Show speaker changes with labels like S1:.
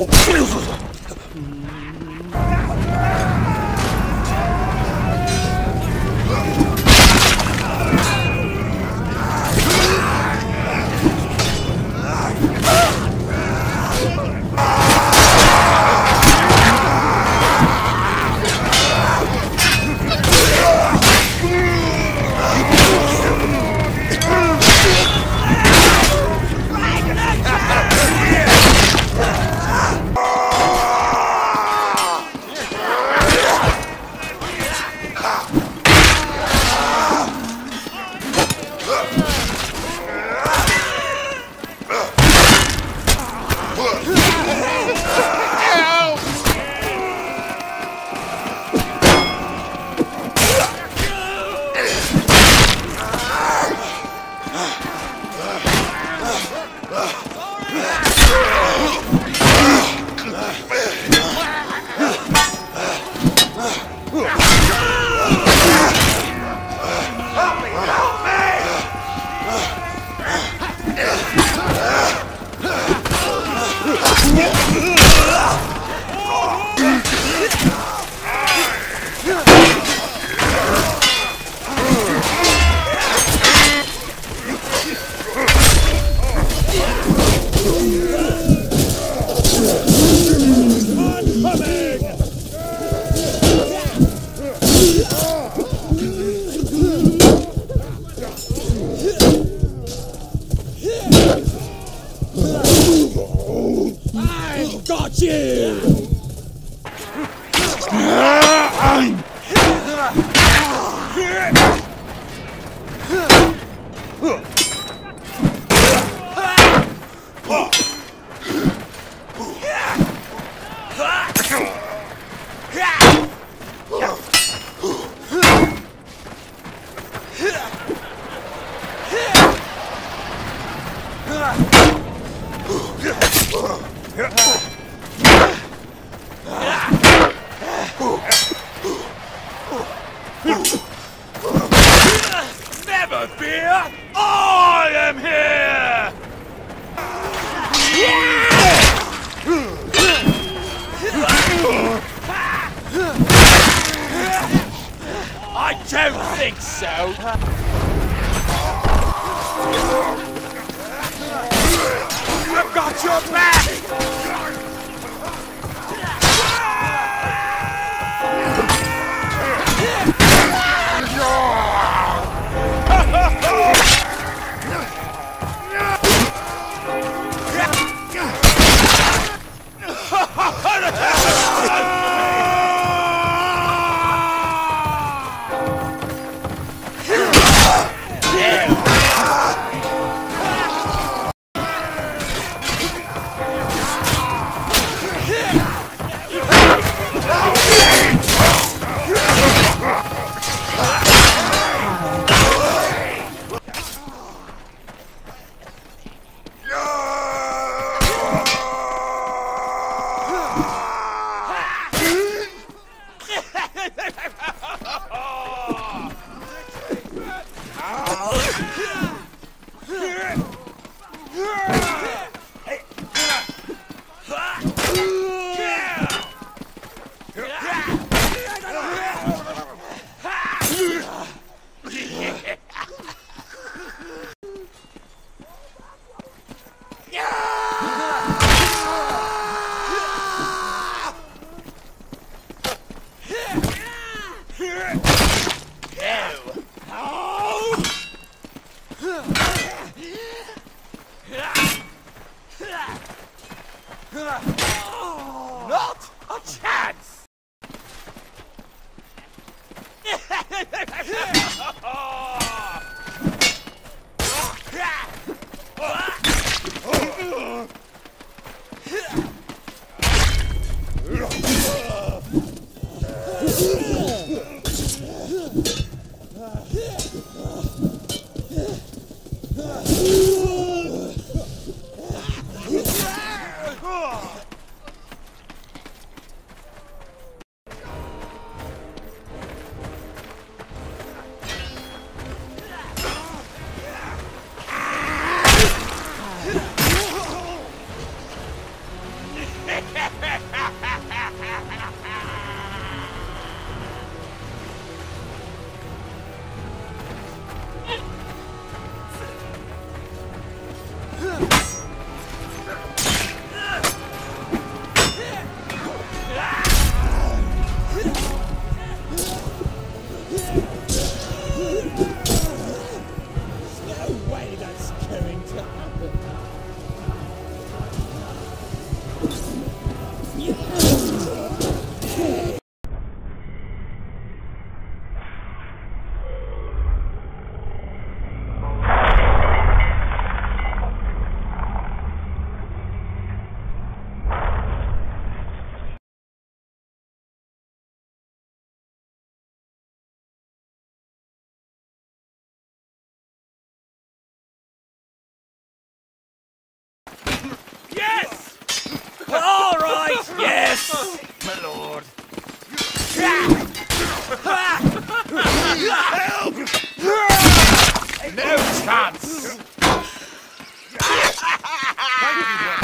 S1: よそう I've Never think so! I've got your back! Yes! All right, yes, my lord. Help! No chance! Thank you,